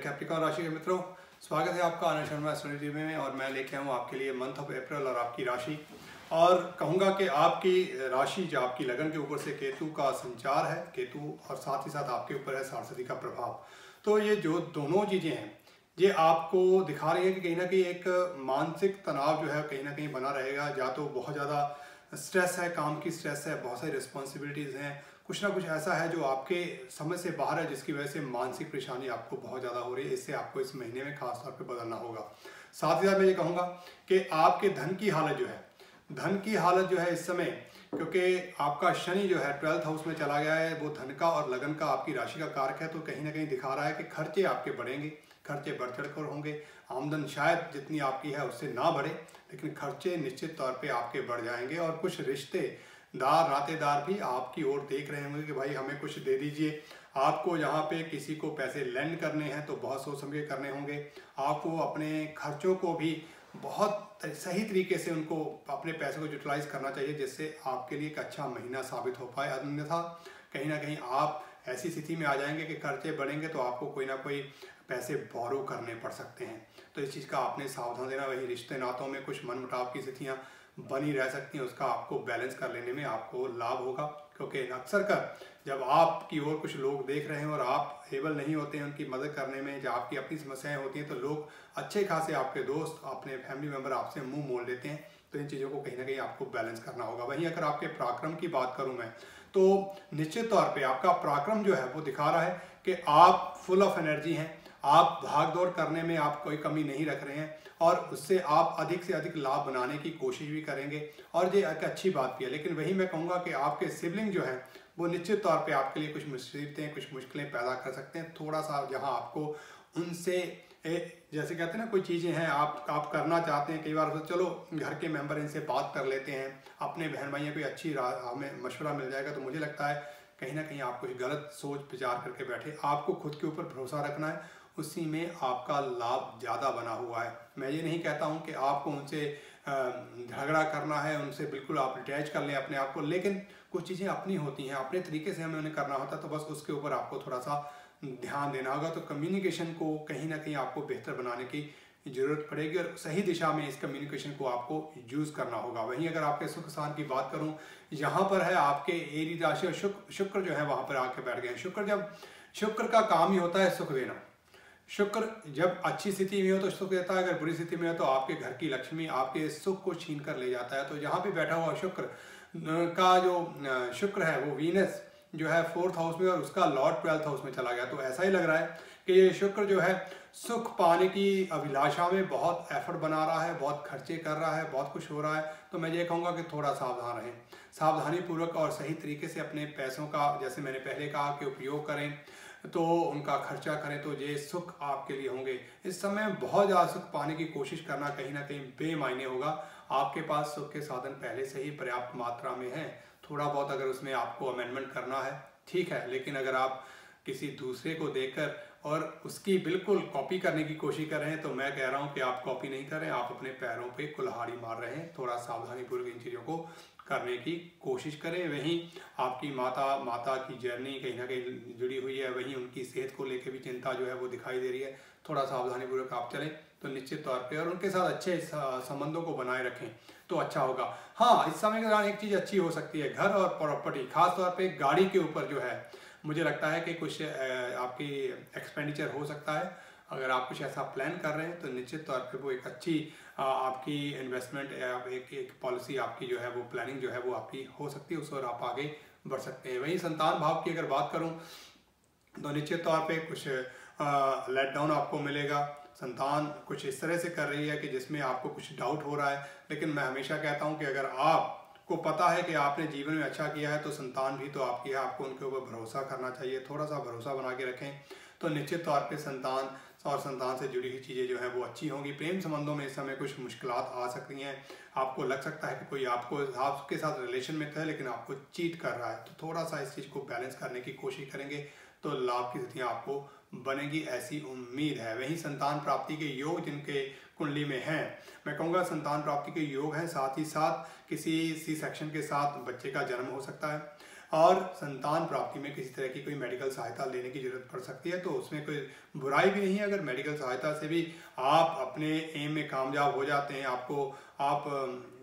Capricorn राशि के मित्रों, स्वागत है आपका आनंद शर्मा एस्ट्रोलॉजी में, और मैं लेके आऊँ आपके लिए मंथ ऑफ़ अप्रैल और आपकी राशि। और कहूँगा कि आपकी राशि जो आपकी लगन के ऊपर से केतु का संचार है, केतु और साथ ही साथ आपके ऊपर है सरस्वती का प्रभाव। तो ये जो दोनों चीज़ें हैं, ये आपको दिखा रही है कि कहीं ना कहीं एक मानसिक तनाव जो है कहीं ना कहीं बना रहेगा, या तो बहुत ज़्यादा स्ट्रेस है, काम की स्ट्रेस है, बहुत सारी रिस्पॉन्सिबिलिटीज़ हैं। कुछ ना कुछ ऐसा है जो आपके समझ से बाहर है, जिसकी वजह से मानसिक परेशानी आपको बहुत ज़्यादा हो रही है। इससे आपको इस महीने में खास तौर पर बदलना होगा। साथ ही साथ मैं ये कहूँगा कि आपके धन की हालत जो है, धन की हालत जो है इस समय क्योंकि आपका शनि जो है ट्वेल्थ हाउस में चला गया है, वो धन का और लगन का आपकी राशि का कारक है तो कहीं ना कहीं दिखा रहा है कि खर्चे आपके बढ़ेंगे, खर्चे बढ़ चढ़ कर होंगे। आमदन शायद जितनी आपकी है उससे ना बढ़े, लेकिन खर्चे निश्चित तौर पे आपके बढ़ जाएँगे और कुछ रिश्ते दार नातेदार भी आपकी ओर देख रहे होंगे कि भाई हमें कुछ दे दीजिए। आपको यहाँ पे किसी को पैसे लेंड करने हैं तो बहुत सोच समझ करने होंगे। आपको अपने खर्चों को भी बहुत सही तरीके से उनको अपने पैसे को यूटिलाइज करना चाहिए जिससे आपके लिए एक अच्छा महीना साबित हो पाए। अन्यथा कहीं ना कहीं आप ऐसी स्थिति में आ जाएँगे कि खर्चे बढ़ेंगे तो आपको कोई ना कोई पैसे बोरो करने पड़ सकते हैं। तो इस चीज़ का आपने सावधान देना वही रिश्ते नातों में कुछ मन मुटाव की स्थितियाँ बनी रह सकती हैं, उसका आपको बैलेंस कर लेने में आपको लाभ होगा। क्योंकि अक्सर कर, जब आपकी ओर कुछ लोग देख रहे हैं और आप एबल नहीं होते हैं, उनकी मदद करने में जब आपकी अपनी समस्याएँ होती हैं तो लोग अच्छे खासे आपके दोस्त, अपने फैमिली मेंबर आपसे मुँह मोड़ लेते हैं। तो इन चीज़ों को कहीं ना कहीं आपको बैलेंस करना होगा। वहीं अगर आपके पराक्रम की बात करूँ मैं तो निश्चित तौर पे आपका पराक्रम जो है, वो दिखा रहा है कि आप फुल ऑफ़ एनर्जी हैं। आप भाग दौड़ करने में आप कोई कमी नहीं रख रहे हैं और उससे आप अधिक से अधिक लाभ बनाने की कोशिश भी करेंगे। और ये एक अच्छी बात भी है लेकिन वही मैं कहूँगा कि आपके सिबलिंग जो है वो निश्चित तौर पे आपके लिए कुछ मुसीबतें कुछ मुश्किलें पैदा कर सकते हैं। थोड़ा सा जहाँ आपको उनसे ए, जैसे कहते हैं ना कोई चीज़ें हैं आप आप करना चाहते हैं कई बार तो चलो घर के मेंबर इनसे बात कर लेते हैं अपने बहन भाइयों कोई अच्छी हमें मशवरा मिल जाएगा तो मुझे लगता है कहीं ना कहीं आप कुछ गलत सोच विचार करके बैठे। आपको खुद के ऊपर भरोसा रखना है उसी में आपका लाभ ज़्यादा बना हुआ है। मैं ये नहीं कहता हूँ कि आपको उनसे झगड़ा करना है, उनसे बिल्कुल आप अटैच कर लें अपने आप को, लेकिन कुछ चीज़ें अपनी होती हैं। अपने तरीके से हमें उन्हें करना होता है तो बस उसके ऊपर आपको थोड़ा सा ध्यान देना होगा। तो कम्युनिकेशन को कहीं ना कहीं आपको बेहतर बनाने की ज़रूरत पड़ेगी और सही दिशा में इस कम्युनिकेशन को आपको यूज़ करना होगा। वहीं अगर आपके सुख स्थान की बात करूँ यहाँ पर है आपके एरी राशि और शुक्र शुक्र जो है वहाँ पर आके बैठ गए शुक्र जब, शुक्र का काम ही होता है सुख देना। शुक्र, जब अच्छी स्थिति में हो तो सुख देता है, अगर बुरी स्थिति में हो तो आपके घर की लक्ष्मी आपके सुख को छीन कर ले जाता है। तो जहाँ पे बैठा हुआ शुक्र का जो शुक्र है, वो वीनस जो है फोर्थ हाउस में और उसका लॉर्ड ट्वेल्थ हाउस में चला गया। तो ऐसा ही लग रहा है कि ये शुक्र जो है, सुख पाने की अभिलाषा में बहुत एफर्ट बना रहा है, बहुत खर्चे कर रहा है, बहुत कुछ हो रहा है। तो मैं ये कहूँगा कि थोड़ा सावधान रहें। सावधानी पूर्वक और सही तरीके से अपने पैसों का, जैसे मैंने पहले कहा कि उपयोग करें। तो उनका खर्चा करें तो ये सुख आपके लिए होंगे। इस समय बहुत ज़्यादा सुख पाने की कोशिश करना कहीं ना कहीं बेमायने होगा। आपके पास सुख के साधन पहले से ही पर्याप्त मात्रा में हैं। थोड़ा बहुत अगर उसमें आपको अमेंडमेंट करना है, ठीक है, लेकिन अगर आप किसी दूसरे को देखकर और उसकी बिल्कुल कॉपी करने की कोशिश कर रहे हैं तो मैं कह रहा हूँ कि आप कॉपी नहीं कर रहे आप अपने पैरों पे कुल्हाड़ी मार रहे हैं। थोड़ा सावधानी पूर्वक इन चीज़ों को करने की कोशिश करें। वहीं आपकी माता माता की जर्नी कहीं ना कहीं जुड़ी हुई है। वहीं उनकी सेहत को लेकर भी चिंता जो है वो दिखाई दे रही है। थोड़ा सावधानी पूर्वक आप चलें तो निश्चित तौर पे और उनके साथ अच्छे संबंधों को बनाए रखें तो अच्छा होगा। हाँ इस समय के दौरान एक चीज़ अच्छी हो सकती है, घर और प्रॉपर्टी खासतौर पर गाड़ी के ऊपर जो है। मुझे लगता है कि कुछ आपकी एक्सपेंडिचर हो सकता है। अगर आप कुछ ऐसा प्लान कर रहे हैं तो निश्चित तौर पे वो एक अच्छी आपकी इन्वेस्टमेंट एक एक पॉलिसी आपकी जो है, वो प्लानिंग जो है, वो आपकी हो सकती है, उस और आप आगे बढ़ सकते हैं। वहीं संतान भाव की अगर बात करूँ तो निश्चित तौर पे कुछ लेट डाउन आपको मिलेगा। संतान कुछ इस तरह से कर रही है कि जिसमें आपको कुछ डाउट हो रहा है। लेकिन मैं हमेशा कहता हूँ कि अगर आप को पता है कि आपने जीवन में अच्छा किया है तो संतान भी तो आपकी है। आपको उनके ऊपर भरोसा करना चाहिए थोड़ा सा भरोसा बना के रखें। तो निश्चित तौर पे संतान और संतान से जुड़ी हुई चीज़ें जो है, वो अच्छी होंगी। प्रेम संबंधों में इस समय कुछ मुश्किल आ सकती हैं। आपको लग सकता है कि कोई आपको, आपके साथ रिलेशन में था लेकिन आपको चीट कर रहा है। तो थोड़ा सा इस चीज़ को बैलेंस करने की कोशिश करेंगे तो लाभ की स्थितियाँ आपको बनेगी, ऐसी उम्मीद है। वहीं संतान प्राप्ति के योग जिनके कुंडली में है। मैं कहूँगा संतान प्राप्ति के योग हैं, साथ ही साथ किसी सी सेक्शन के साथ बच्चे का जन्म हो सकता है। और संतान प्राप्ति में किसी तरह की कोई मेडिकल सहायता लेने की ज़रूरत पड़ सकती है तो उसमें कोई बुराई भी नहीं है। अगर मेडिकल सहायता से भी आप अपने एम में कामयाब हो जाते हैं, आपको आप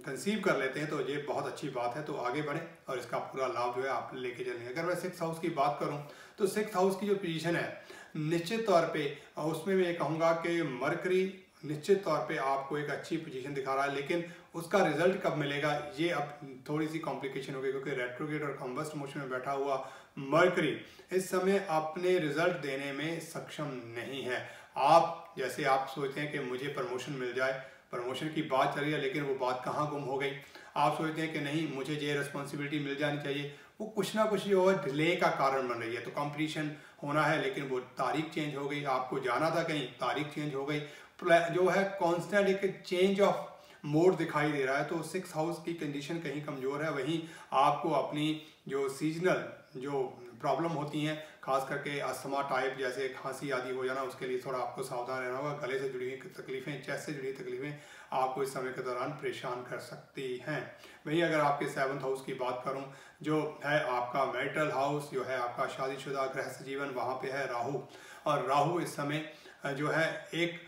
कंसीव कर लेते हैं तो ये बहुत अच्छी बात है। तो आगे बढ़ें और इसका पूरा लाभ जो है आप लेके चलें। अगर मैं सिक्स हाउस की बात करूँ तो सिक्स हाउस की जो पोजीशन है, निश्चित तौर पे, उसमें मैं ये कहूँगा कि मरकरी निश्चित तौर पे आपको एक अच्छी पोजीशन दिखा रहा है, लेकिन उसका रिज़ल्ट कब मिलेगा, ये अब थोड़ी सी कॉम्प्लिकेशन हो गई क्योंकि रेट्रोगेट और कम्बस्ट मोशन में बैठा हुआ मर्करी इस समय अपने रिज़ल्ट देने में सक्षम नहीं है। आप, जैसे आप सोचते हैं कि मुझे प्रमोशन मिल जाए प्रमोशन की बात चल रही है, लेकिन वो बात कहाँ गुम हो गई? आप सोचते हैं कि नहीं, मुझे ये रिस्पॉन्सिबिलिटी मिल जानी चाहिए। वो कुछ ना कुछ और डिले का कारण बन रही है। तो कंपटीशन होना है, लेकिन वो तारीख चेंज हो गई। आपको जाना था कहीं, तारीख चेंज हो गई। जो है कॉन्स्टेंट एक चेंज ऑफ़ मोड दिखाई दे रहा है तो सिक्स हाउस की कंडीशन कहीं कमज़ोर है, वहीं आपको अपनी जो सीजनल जो प्रॉब्लम होती हैं, खास करके अस्थमा टाइप जैसे खांसी आदि हो जाना, उसके लिए थोड़ा आपको सावधान रहना होगा, गले से जुड़ी हुई तकलीफ़ें चेस्ट से जुड़ी तकलीफ़ें, आपको इस समय के दौरान परेशान कर सकती हैं। वहीं अगर आपके सेवन्थ हाउस की बात करूँ, जो है आपका मेटल हाउस जो है आपका शादीशुदा गृहस्थ जीवन, वहाँ पे है राहु। और राहु इस समय, जो है एक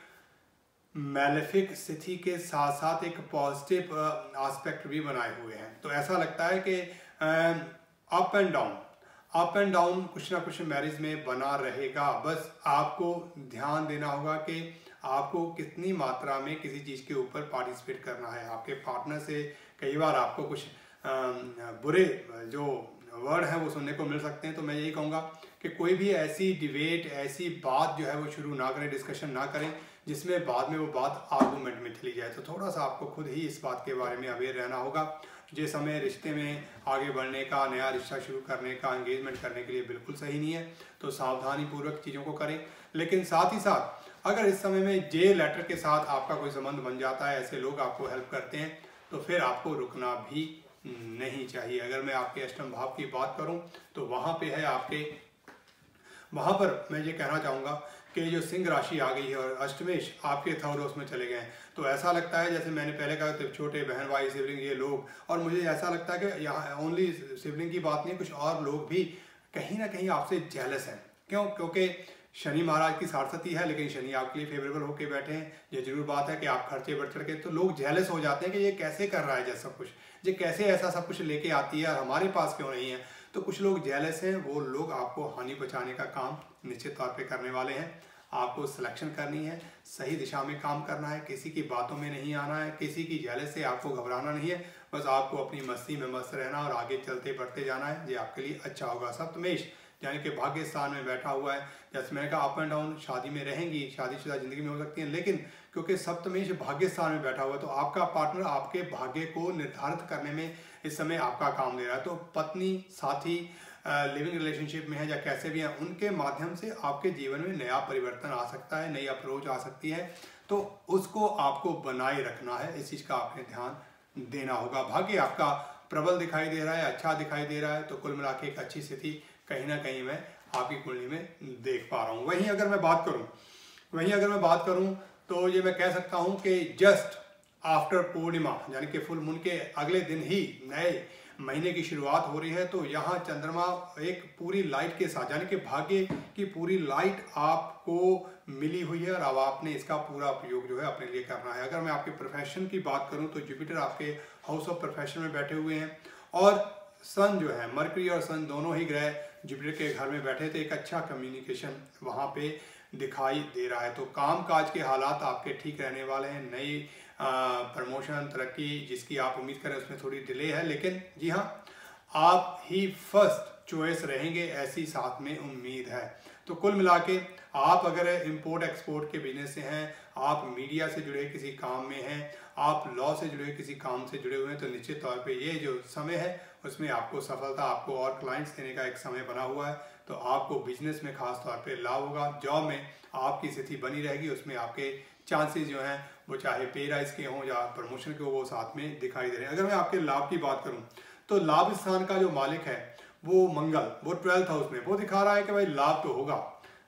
मेलेफिक स्थिति के साथ साथ एक पॉजिटिव एस्पेक्ट भी बनाए हुए हैं। तो ऐसा लगता है कि up and down up and down कुछ ना कुछ मैरिज में बना रहेगा। बस आपको ध्यान देना होगा कि आपको कितनी मात्रा में किसी चीज़ के ऊपर पार्टिसिपेट करना है। आपके पार्टनर से कई बार आपको कुछ बुरे, जो वर्ड है, वो सुनने को मिल सकते हैं। तो मैं यही कहूँगा कि कोई भी ऐसी डिबेट ऐसी बात जो है, वो शुरू ना करें डिस्कशन ना करें, जिसमें बाद में वो बात आर्गूमेंट में चली जाए। तो थोड़ा सा आपको खुद ही इस बात के बारे में अवेयर रहना होगा। जिस समय रिश्ते में आगे बढ़ने का, नया रिश्ता शुरू करने का एंगेजमेंट करने के लिए बिल्कुल सही नहीं है तो सावधानी पूर्वक चीज़ों को करें। लेकिन साथ ही साथ, अगर इस समय में जे लेटर के साथ आपका कोई संबंध बन जाता है, ऐसे लोग आपको हेल्प करते हैं तो फिर आपको रुकना भी नहीं चाहिए। अगर मैं आपके अष्टम भाव की बात करूँ तो वहाँ पे है आपके, वहाँ पर मैं ये कहना चाहूँगा कि जो सिंह राशि आ गई है और अष्टमेश आपके थर्ड हाउस में चले गए हैं। तो ऐसा लगता है जैसे मैंने पहले कहा तो छोटे बहन भाई सिवलिंग ये लोग, और मुझे ऐसा लगता है कि यहाँ ओनली सिवलिंग की बात नहीं, कुछ और लोग भी कहीं ना कहीं आपसे जेलस हैं। क्यों? क्योंकि शनि महाराज की सारस्वती है, लेकिन शनि आपके लिए फेवरेबल होके बैठे हैं। ये ज़रूर बात है कि आप खर्चे बढ़ चढ़ के तो लोग जेलस हो जाते हैं कि ये कैसे कर रहा है जैसा कुछ। ये कैसे ऐसा सब कुछ लेके आती है और हमारे पास क्यों नहीं है? तो कुछ लोग जेलस हैं, वो लोग आपको हानि पहुँचाने का काम निश्चित तौर पर करने वाले हैं। आपको सिलेक्शन करनी है, सही दिशा में काम करना है, किसी की बातों में नहीं आना है, किसी की जेलस से आपको घबराना नहीं है, बस आपको अपनी मस्ती में मस्त रहना और आगे चलते बढ़ते जाना है। ये आपके लिए अच्छा होगा। सप्तमेश यानी कि भाग्य स्थान में बैठा हुआ है। जैसे मैंने कहा अप एंड डाउन शादी में रहेंगी, शादीशुदा ज़िंदगी में हो सकती है, लेकिन क्योंकि सप्तमेश भाग्य स्थान में बैठा हुआ है तो आपका पार्टनर आपके भाग्य को निर्धारित करने में इस समय आपका काम दे रहा है। तो पत्नी, साथी लिविंग रिलेशनशिप में है या कैसे भी हैं, उनके माध्यम से आपके जीवन में नया परिवर्तन आ सकता है, नई अप्रोच आ सकती है। तो उसको आपको बनाए रखना है, इस चीज़ का आपने ध्यान देना होगा। भाग्य आपका प्रबल दिखाई दे रहा है अच्छा दिखाई दे रहा है तो कुल मिला एक अच्छी स्थिति कहीं ना कहीं मैं आपकी कुंडली में देख पा रहा हूँ। वहीं अगर मैं बात करूँ, वहीं अगर मैं बात करूँ तो ये मैं कह सकता हूँ कि जस्ट आफ्टर पूर्णिमा, यानी कि फुल मून के अगले दिन ही नए महीने की शुरुआत हो रही है तो यहाँ चंद्रमा एक पूरी लाइट के साथ, यानी कि भाग्य की पूरी लाइट आपको मिली हुई है और अब आपने इसका पूरा उपयोग जो है अपने लिए करना है। अगर मैं आपके प्रोफेशन की बात करूँ तो जुपिटर आपके हाउस ऑफ़ प्रोफेशन में बैठे हुए हैं और सन जो है मरकरी और सन दोनों ही ग्रह जुपिटर के घर में बैठे थे, एक अच्छा कम्युनिकेशन वहाँ पे दिखाई दे रहा है। तो काम काज के हालात आपके ठीक रहने वाले हैं। नई प्रमोशन तरक्की जिसकी आप उम्मीद करें उसमें थोड़ी डिले है। लेकिन जी हाँ आप ही फ़र्स्ट चॉइस रहेंगे, ऐसी साथ में उम्मीद है। तो कुल मिला के आप अगर इंपोर्ट एक्सपोर्ट के बिज़नेस से हैं, आप मीडिया से जुड़े किसी काम में हैं, आप लॉ से जुड़े किसी काम से जुड़े हुए हैं तो निश्चित तौर पे ये जो समय है उसमें आपको सफलता, आपको और क्लाइंट्स देने का एक समय बना हुआ है। तो आपको बिज़नेस में खास तौर पे लाभ होगा। जॉब में आपकी स्थिति बनी रहेगी, उसमें आपके चांसेस जो हैं, वो चाहे पे राइज के हों या प्रमोशन के हो, वो साथ में दिखाई दे रहे हैं। अगर मैं आपके लाभ की बात करूँ तो लाभ स्थान का जो मालिक है, वो मंगल, वो ट्वेल्थ हाउस में, वो दिखा रहा है कि भाई लाभ तो होगा,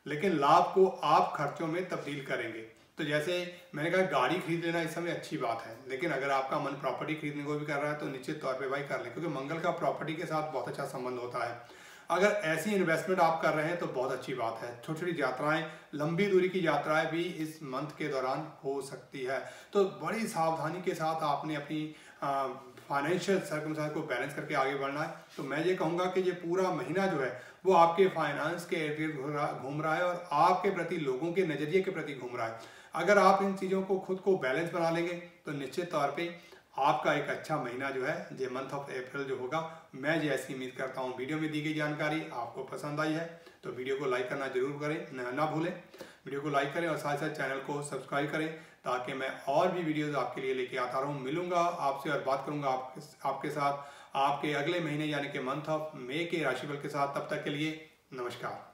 लेकिन लाभ को आप खर्चों में तब्दील करेंगे। तो जैसे मैंने कहा, गाड़ी खरीद लेना इस समय अच्छी बात है, लेकिन अगर आपका मन प्रॉपर्टी खरीदने को भी कर रहा है तो निश्चित तौर पे भाई कर ले, क्योंकि मंगल का प्रॉपर्टी के साथ बहुत अच्छा संबंध होता है। अगर ऐसी इन्वेस्टमेंट आप कर रहे हैं तो बहुत अच्छी बात है। छोटी छोटी यात्राएँ, लंबी दूरी की यात्राएँ भी इस मंथ के दौरान हो सकती है। तो बड़ी सावधानी के साथ आपने अपनी फाइनेंशियल सर्कमसाइज को बैलेंस करके आगे बढ़ना है। तो मैं ये कहूँगा कि ये पूरा महीना जो है, वो आपके फाइनेंस के घूम रहा है और आपके प्रति, लोगों के नज़रिए के प्रति घूम रहा है। अगर आप इन चीज़ों को खुद को बैलेंस बना लेंगे तो निश्चित तौर पे आपका एक अच्छा महीना जो है ये मंथ ऑफ़ अप्रैल जो होगा मैं जैसी उम्मीद करता हूँ वीडियो में दी गई जानकारी आपको पसंद आई है तो वीडियो को लाइक करना ज़रूर करें ना भूलें। वीडियो को लाइक करें और साथ साथ चैनल को सब्सक्राइब करें ताकि मैं और भी वीडियोस आपके लिए लेके आता रहूँ। मिलूँगा आपसे और बात करूँगा आप, आपके साथ आपके अगले महीने यानी कि मंथ ऑफ़ मे के राशिफल के साथ। तब तक के लिए नमस्कार।